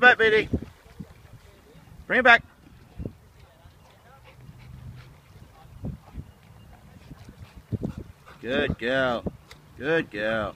back, baby. Bring it back. Good girl. Good girl.